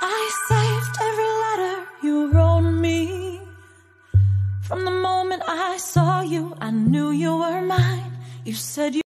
I saved every letter you wrote me. From the moment I saw you, I knew you were mine. You said you